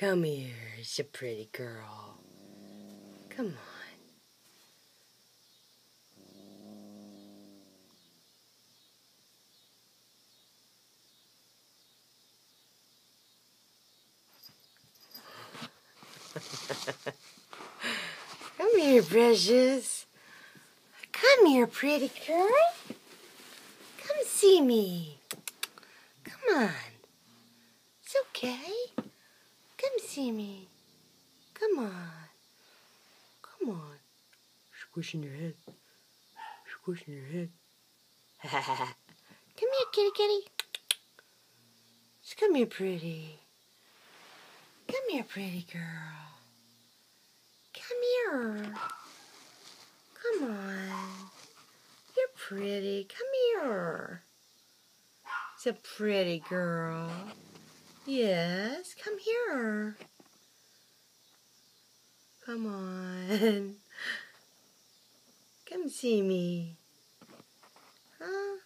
Come here, a pretty girl. Come on. Come here, precious. Come here, pretty girl. Come see me. Come on. It's okay. Come see. Come on. Come on. Squishing your head. Squishing your head. come here, kitty kitty. Just come here, pretty. Come here, pretty girl. Come here. Come on. You're pretty. Come here. It's a pretty girl. Yes, come here. Come on. Come see me. Huh?